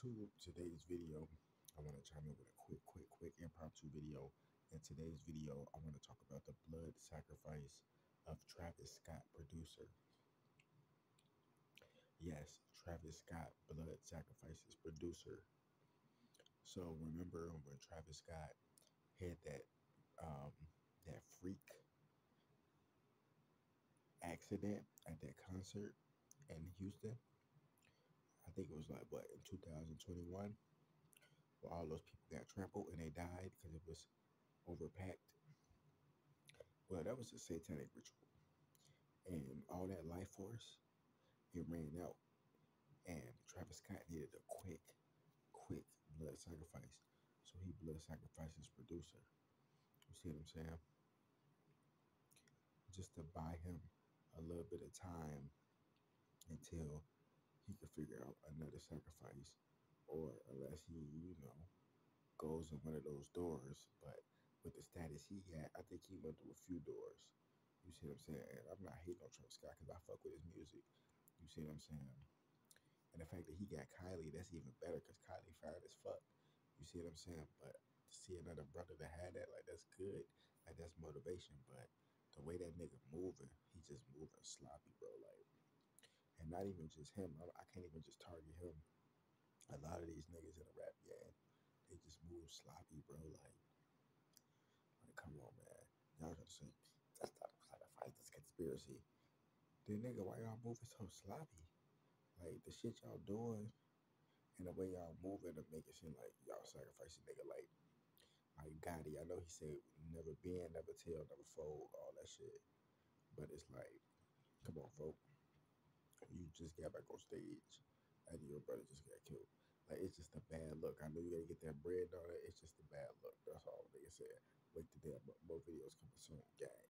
to today's video, I want to chime in with a quick, quick, quick impromptu video. In today's video, I want to talk about the blood sacrifice of Travis Scott, producer. Yes, Travis Scott, blood sacrifices producer. So remember when Travis Scott had that um, that freak accident at that concert in Houston? I think it was like what in 2021, where all those people got trampled and they died because it was overpacked. Well, that was a satanic ritual, and all that life force, it ran out, and Travis Scott needed a quick, quick blood sacrifice, so he blood sacrificed his producer. You see what I'm saying? Just to buy him a little bit of time until he could figure out another sacrifice, or unless he, you know, goes in one of those doors. But with the status he had, I think he went through a few doors. You see what I'm saying? And I'm not hating on Travis Scott because I fuck with his music. You see what I'm saying? And the fact that he got Kylie, that's even better because Kylie fine as fuck. You see what I'm saying? But to see another brother that had that, like that's good. Like that's motivation. But the way that nigga moving, he just moving sloppy, bro. Like and not even just him. I, I can't even just target him. A lot of these niggas in the rap game, they just move sloppy, bro. Like, like come on, man. Y'all gonna say that's not a fight. That's conspiracy. Then nigga, why y'all moving so sloppy? Like the shit y'all doing and the way y'all moving to make it seem like y'all sacrificing nigga like like Gotti. I know he said never bend, never tell, never fold, all that shit. But it's like, come on, folks you just got back on stage and your brother just got killed. Like it's just a bad look. I know you gotta get that bread on it. It's just a bad